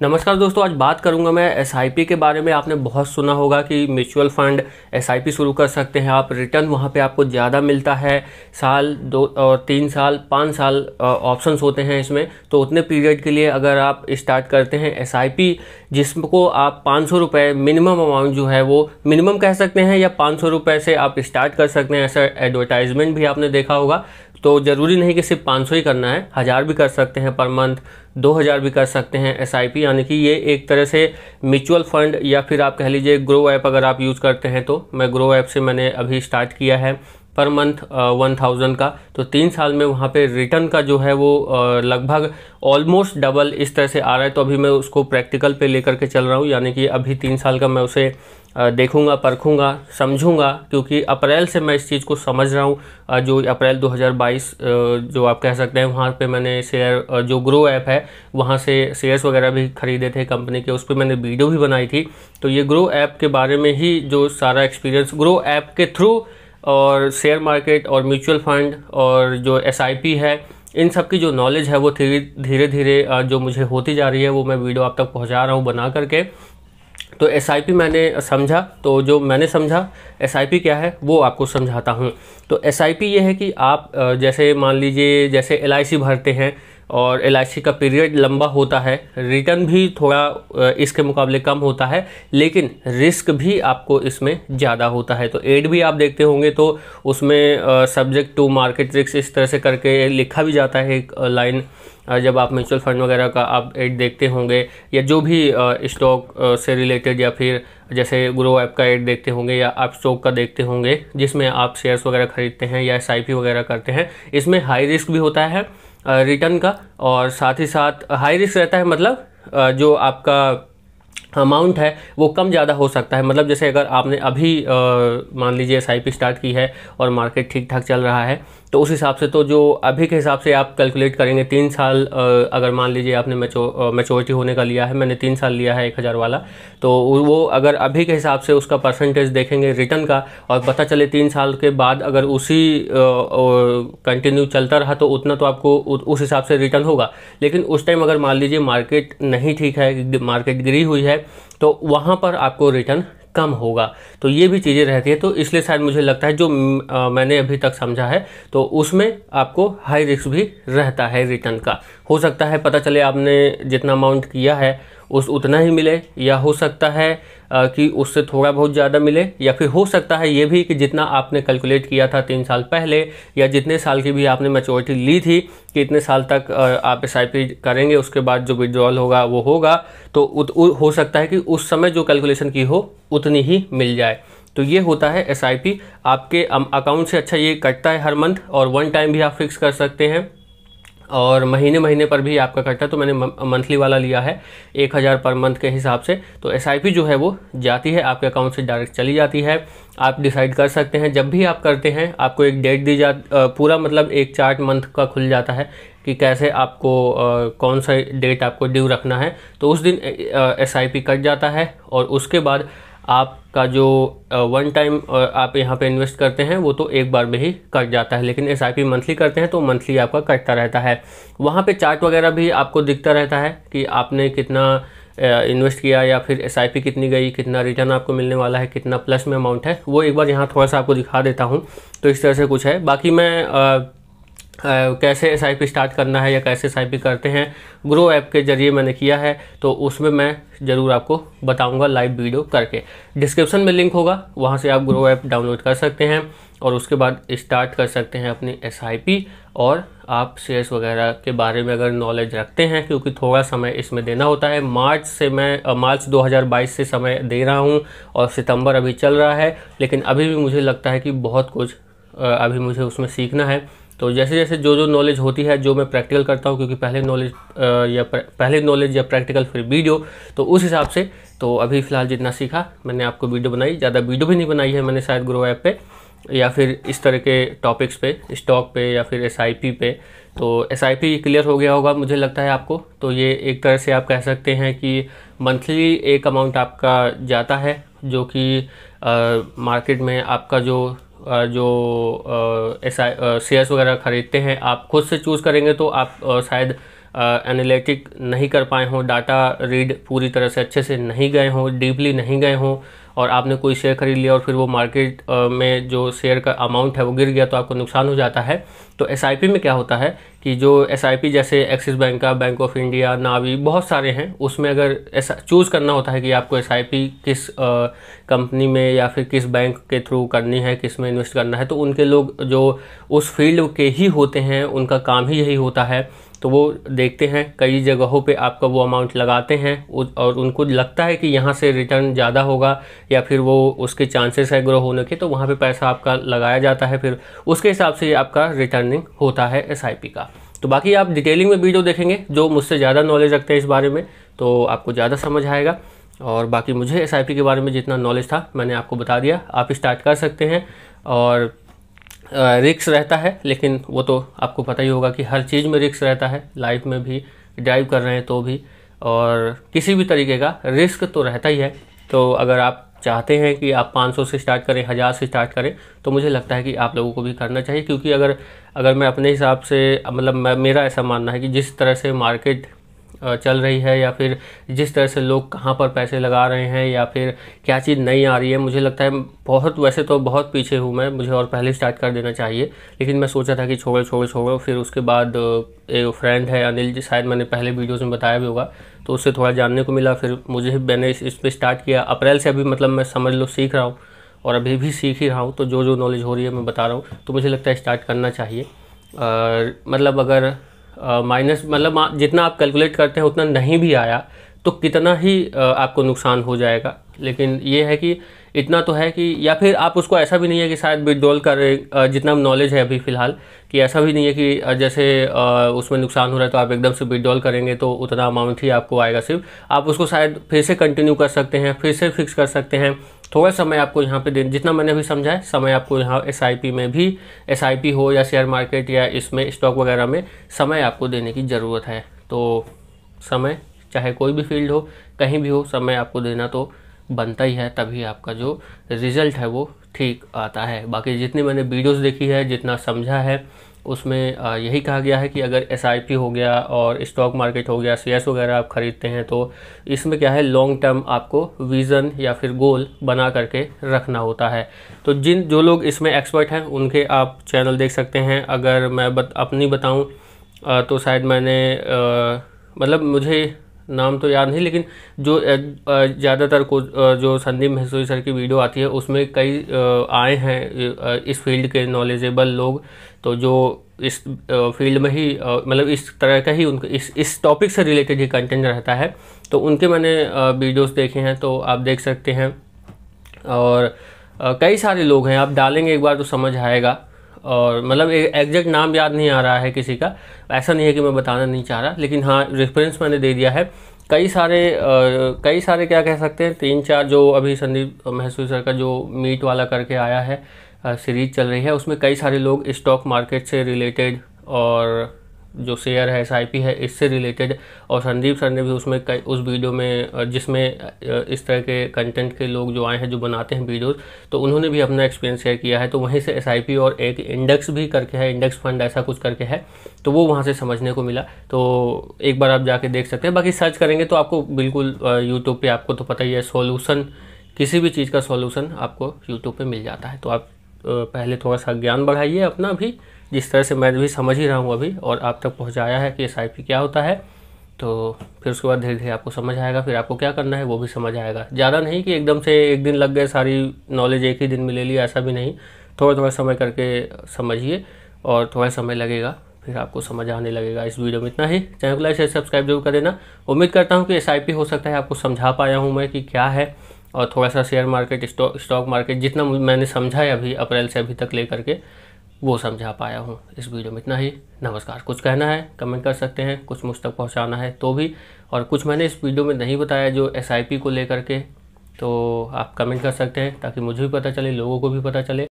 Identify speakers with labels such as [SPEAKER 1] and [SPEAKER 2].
[SPEAKER 1] नमस्कार दोस्तों, आज बात करूँगा मैं एसआईपी के बारे में। आपने बहुत सुना होगा कि म्यूचुअल फंड एसआईपी शुरू कर सकते हैं आप। रिटर्न वहाँ पे आपको ज़्यादा मिलता है। साल, दो और तीन साल, पाँच साल ऑप्शंस होते हैं इसमें। तो उतने पीरियड के लिए अगर आप स्टार्ट करते हैं एस जिसको आप पाँच सौ मिनिमम अमाउंट जो है वो मिनिमम कह सकते हैं या पाँच सौ से आप स्टार्ट कर सकते हैं। ऐसा एडवर्टाइजमेंट भी आपने देखा होगा। तो ज़रूरी नहीं कि सिर्फ़ पाँच सौ ही करना है, हज़ार भी कर सकते हैं पर मंथ, दो हज़ार भी कर सकते हैं एस आई पी यानी कि ये एक तरह से म्यूचुअल फंड या फिर आप कह लीजिए ग्रो ऐप अगर आप यूज़ करते हैं तो। मैं ग्रो ऐप से मैंने अभी स्टार्ट किया है पर मंथ वन थाउज़ेंड का। तो तीन साल में वहाँ पे रिटर्न का जो है वो लगभग ऑलमोस्ट डबल इस तरह से आ रहा है। तो अभी मैं उसको प्रैक्टिकल पे लेकर के चल रहा हूँ, यानी कि अभी तीन साल का मैं उसे देखूँगा, परखूँगा, समझूँगा, क्योंकि अप्रैल से मैं इस चीज़ को समझ रहा हूँ। जो अप्रैल 2022 जो आप कह सकते हैं, वहाँ पे मैंने शेयर जो ग्रो ऐप है, वहाँ से शेयर्स वगैरह भी खरीदे थे कंपनी के, उस पर मैंने वीडियो भी बनाई थी। तो ये ग्रो ऐप के बारे में ही जो सारा एक्सपीरियंस ग्रो ऐप के थ्रू और शेयर मार्केट और म्यूचुअल फंड और जो एसआईपी है, इन सब की जो नॉलेज है, वो धीरे धीरे धीरे जो मुझे होती जा रही है, वो मैं वीडियो आप तक पहुँचा रहा हूँ बना करके। तो एसआईपी मैंने समझा तो जो मैंने समझा एसआईपी क्या है, वो आपको समझाता हूँ। तो एसआईपी ये है कि आप जैसे मान लीजिए, जैसे एलआईसी भरते हैं और एलआईसी का पीरियड लंबा होता है, रिटर्न भी थोड़ा इसके मुकाबले कम होता है, लेकिन रिस्क भी आपको इसमें ज़्यादा होता है। तो एड भी आप देखते होंगे तो उसमें सब्जेक्ट टू मार्केट रिस्क इस तरह से करके लिखा भी जाता है एक लाइन। जब आप म्यूचुअल फंड वगैरह का आप एड देखते होंगे या जो भी स्टॉक से रिलेटेड या फिर जैसे ग्रो ऐप का एड देखते होंगे या आप स्टॉक का देखते होंगे, जिसमें आप शेयर्स वगैरह खरीदते हैं या एस वगैरह करते हैं, इसमें हाई रिस्क भी होता है रिटर्न का और साथ ही साथ हाई रिस्क रहता है मतलब जो आपका अमाउंट है वो कम ज़्यादा हो सकता है। मतलब जैसे अगर आपने अभी मान लीजिए एस आई स्टार्ट की है और मार्केट ठीक ठाक चल रहा है तो उस हिसाब से तो जो अभी के हिसाब से आप कैलकुलेट करेंगे तीन साल आ, अगर मान लीजिए आपने मेचो मेचोरिटी होने का लिया है मैंने तीन साल लिया है एक हज़ार वाला तो वो अगर अभी के हिसाब से उसका परसेंटेज देखेंगे रिटर्न का और पता चले तीन साल के बाद अगर उसी कंटिन्यू चलता रहा तो उतना तो आपको उ, उस हिसाब से रिटर्न होगा। लेकिन उस टाइम अगर मान लीजिए मार्केट नहीं ठीक है मार्केट गिरी हुई है तो वहाँ पर आपको रिटर्न कम होगा। तो ये भी चीज़ें रहती है तो इसलिए शायद मुझे लगता है जो आ, मैंने अभी तक समझा है तो उसमें आपको हाई रिस्क भी रहता है रिटर्न का। हो सकता है पता चले आपने जितना अमाउंट किया है उस उतना ही मिले या हो सकता है कि उससे थोड़ा बहुत ज़्यादा मिले या फिर हो सकता है ये भी कि जितना आपने कैलकुलेट किया था तीन साल पहले या जितने साल की भी आपने मेचोरिटी ली थी कि इतने साल तक आप एसआईपी करेंगे उसके बाद जो विड्रॉल होगा वो होगा। तो उत, उ, हो सकता है कि उस समय जो कैलकुलेशन की हो उतनी ही मिल जाए। तो ये होता है एसआईपी आपके अकाउंट से अच्छा ये कटता है हर मंथ और वन टाइम भी आप फिक्स कर सकते हैं। और महीने महीने पर भी आपका कटता है तो मैंने मंथली वाला लिया है एक हज़ार पर मंथ के हिसाब से। तो एसआईपी जो है वो जाती है आपके अकाउंट से डायरेक्ट चली जाती है। आप डिसाइड कर सकते हैं जब भी आप करते हैं आपको एक डेट दी जा पूरा मतलब एक चार्ट मंथ का खुल जाता है कि कैसे आपको आ, कौन सा डेट आपको ड्यू रखना है। तो उस दिन एसआईपी कट जाता है और उसके बाद आपका जो वन टाइम आप यहाँ पे इन्वेस्ट करते हैं, वो तो एक बार में ही कट जाता है, लेकिन एसआईपी मंथली करते हैं तो मंथली आपका कटता रहता है। वहाँ पे चार्ट वगैरह भी आपको दिखता रहता है कि आपने कितना इन्वेस्ट किया या फिर एसआईपी कितनी गई, कितना रिटर्न आपको मिलने वाला है, कितना प्लस में अमाउंट है, वो एक बार यहाँ थोड़ा सा आपको दिखा देता हूँ तो इस तरह से कुछ है। बाकी मैं कैसे एसआईपी स्टार्ट करना है या कैसे एसआईपी करते हैं ग्रो ऐप के ज़रिए मैंने किया है तो उसमें मैं ज़रूर आपको बताऊँगा लाइव वीडियो करके। डिस्क्रिप्शन में लिंक होगा, वहाँ से आप ग्रो ऐप डाउनलोड कर सकते हैं और उसके बाद स्टार्ट कर सकते हैं अपनी एसआईपी और आप शेयर्स वगैरह के बारे में अगर नॉलेज रखते हैं, क्योंकि थोड़ा समय इसमें देना होता है। मार्च से मैं मार्च 2022 से समय दे रहा हूँ और सितंबर अभी चल रहा है, लेकिन अभी भी मुझे लगता है कि बहुत कुछ अभी मुझे उसमें सीखना है। तो जैसे जैसे जो जो नॉलेज होती है, जो मैं प्रैक्टिकल करता हूँ, क्योंकि पहले नॉलेज या पहले नॉलेज या प्रैक्टिकल फिर वीडियो तो उस हिसाब से तो अभी फ़िलहाल जितना सीखा, मैंने आपको वीडियो बनाई। ज़्यादा वीडियो भी नहीं बनाई है मैंने शायद ग्रो ऐप पे, या फिर इस तरह के टॉपिक्स पे स्टॉक पे, या फिर एसआईपी पे। तो एस क्लियर हो गया होगा, मुझे लगता है आपको। तो ये एक तरह से आप कह सकते हैं कि मंथली एक अमाउंट आपका जाता है, जो कि मार्केट में आपका जो जो शेयर्स वगैरह ख़रीदते हैं आप खुद से चूज़ करेंगे तो आप शायद एनालिटिक नहीं कर पाए हों डाटा रीड पूरी तरह से अच्छे से नहीं गए हों डीपली नहीं गए हों, और आपने कोई शेयर खरीद लिया और फिर वो मार्केट में जो शेयर का अमाउंट है वो गिर गया तो आपको नुकसान हो जाता है। तो एसआईपी में क्या होता है कि जो एसआईपी जैसे एक्सिस बैंक का बैंक ऑफ़ इंडिया नावी बहुत सारे हैं, उसमें अगर ऐसा चूज़ करना होता है कि आपको एसआईपी किस कंपनी में या फिर किस बैंक के थ्रू करनी है, किसमें इन्वेस्ट करना है तो उनके लोग जो उस फ़ील्ड के ही होते हैं, उनका काम ही यही होता है। तो वो देखते हैं, कई जगहों पे आपका वो अमाउंट लगाते हैं और उनको लगता है कि यहाँ से रिटर्न ज़्यादा होगा, या फिर वो उसके चांसेस है ग्रो होने के तो वहाँ पे पैसा आपका लगाया जाता है, फिर उसके हिसाब से आपका रिटर्निंग होता है एसआईपी का। तो बाकी आप डिटेलिंग में वीडियो देखेंगे, जो मुझसे ज़्यादा नॉलेज रखते हैं इस बारे में तो आपको ज़्यादा समझ आएगा। और बाकी मुझे एसआईपी के बारे में जितना नॉलेज था, मैंने आपको बता दिया। आप स्टार्ट कर सकते हैं, और रिक्स रहता है, लेकिन वो तो आपको पता ही होगा कि हर चीज़ में रिक्स रहता है। लाइफ में भी, ड्राइव कर रहे हैं तो भी, और किसी भी तरीके का रिस्क तो रहता ही है। तो अगर आप चाहते हैं कि आप 500 से स्टार्ट करें, हज़ार से स्टार्ट करें तो मुझे लगता है कि आप लोगों को भी करना चाहिए, क्योंकि अगर अगर मैं अपने हिसाब से मतलब मेरा ऐसा मानना है कि जिस तरह से मार्केट चल रही है या फिर जिस तरह से लोग कहाँ पर पैसे लगा रहे हैं या फिर क्या चीज़ नई आ रही है मुझे लगता है बहुत वैसे तो बहुत पीछे हूँ मैं मुझे और पहले स्टार्ट कर देना चाहिए लेकिन मैं सोचा था कि छोड़ो छोड़ो छोड़ो फिर उसके बाद एक फ्रेंड है अनिल जी शायद मैंने पहले वीडियोज़ में बताया भी होगा तो उससे थोड़ा जानने को मिला फिर मुझे मैंने इस, पर स्टार्ट किया अप्रैल से अभी मतलब मैं समझ लो सीख रहा हूँ और अभी भी सीख ही रहा हूँ तो जो जो नॉलेज हो रही है मैं बता रहा हूँ तो मुझे लगता है स्टार्ट करना चाहिए और मतलब अगर माइनस मतलब जितना आप कैलकुलेट करते हैं, उतना नहीं भी आया तो कितना ही आपको नुकसान हो जाएगा। लेकिन ये है कि इतना तो है कि, या फिर आप उसको ऐसा भी नहीं है कि शायद विड्रॉल कर जितना नॉलेज है अभी फ़िलहाल, कि ऐसा भी नहीं है कि जैसे उसमें नुकसान हो रहा है तो आप एकदम से विड्रॉल करेंगे तो उतना अमाउंट ही आपको आएगा सिर्फ़। आप उसको शायद फिर से कंटिन्यू कर सकते हैं, फिर से फिक्स कर सकते हैं। थोड़ा समय आपको यहाँ पे जितना मैंने अभी समझा है, समय आपको यहाँ एस में भी एसआईपी हो या शेयर मार्केट या इसमें स्टॉक वगैरह में, समय आपको देने की ज़रूरत है। तो समय, चाहे कोई भी फ़ील्ड हो, कहीं भी हो, समय आपको देना तो बनता ही है, तभी आपका जो रिज़ल्ट है वो ठीक आता है। बाकी जितनी मैंने वीडियोस देखी है, जितना समझा है उसमें यही कहा गया है कि अगर एसआईपी हो गया और स्टॉक मार्केट हो गया शेयर्स वगैरह आप ख़रीदते हैं तो इसमें क्या है लॉन्ग टर्म आपको विज़न या फिर गोल बना करके रखना होता है। तो जिन जो लोग इसमें एक्सपर्ट हैं उनके आप चैनल देख सकते हैं। अगर मैं बत, अपनी बताऊँ तो शायद मैंने मतलब मुझे नाम तो याद नहीं, लेकिन जो ज़्यादातर को जो संदीप महसूरी सर की वीडियो आती है, उसमें कई आए हैं इस फ़ील्ड के नॉलेजेबल लोग। तो जो इस फ़ील्ड में ही मतलब इस तरह का ही उनका, इस इस टॉपिक से रिलेटेड ही कंटेंट रहता है। तो उनके मैंने वीडियोस देखे हैं तो आप देख सकते हैं। और कई सारे लोग हैं, आप डालेंगे एक बार तो समझ आएगा। और मतलब एग्जैक्ट नाम याद नहीं आ रहा है किसी का। ऐसा नहीं है कि मैं बताना नहीं चाह रहा, लेकिन हाँ रेफरेंस मैंने दे दिया है। कई सारे कई सारे क्या कह सकते हैं, तीन चार जो अभी संदीप महसूस सर का जो मीट वाला करके आया है सीरीज़ चल रही है, उसमें कई सारे लोग स्टॉक मार्केट से रिलेटेड और जो शेयर है एस है, इससे रिलेटेड और संदीप सर ने भी उसमें कई, उस वीडियो में जिसमें इस तरह के कंटेंट के लोग जो आए हैं, जो बनाते हैं वीडियोस तो उन्होंने भी अपना एक्सपीरियंस शेयर किया है। तो वहीं से एस और एक इंडेक्स भी करके है इंडेक्स फंड ऐसा कुछ करके है तो वो वहाँ से समझने को मिला। तो एक बार आप जाके देख सकते हैं। बाकी सर्च करेंगे तो आपको बिल्कुल यूट्यूब पर आपको तो पता ही है सोल्यूसन किसी भी चीज़ का सोल्यूशन आपको यूट्यूब पर मिल जाता है। तो आप पहले थोड़ा सा ज्ञान बढ़ाइए अपना भी जिस तरह से मैं भी समझ ही रहा हूँ अभी और आप तक पहुँचाया है कि एसआईपी क्या होता है तो फिर उसके बाद धीरे धीरे आपको समझ आएगा, फिर आपको क्या करना है वो भी समझ आएगा। ज़्यादा नहीं कि एकदम से एक दिन लग गए, सारी नॉलेज एक ही दिन में ले ली, ऐसा भी नहीं। थोड़ा थोड़ा समय करके समझिए और थोड़ा समय लगेगा, फिर आपको समझ आने लगेगा। इस वीडियो में इतना ही। चैनल को लाइक, शेयर, सब्सक्राइब ज़रूर कर देना। उम्मीद करता हूँ कि एसआईपी हो सकता है, आपको समझा पाया हूँ मैं कि क्या है और थोड़ा सा share market, stock stock market जितना मैंने समझा है अभी, अप्रैल से अभी तक ले करके वो समझा पाया हूँ इस वीडियो में इतना ही। नमस्कार। कुछ कहना है कमेंट कर सकते हैं, कुछ मुझ तक पहुँचाना है तो भी। और कुछ मैंने इस वीडियो में नहीं बताया जो एसआईपी को लेकर के तो आप कमेंट कर सकते हैं ताकि मुझे भी पता चले, लोगों को भी पता चले।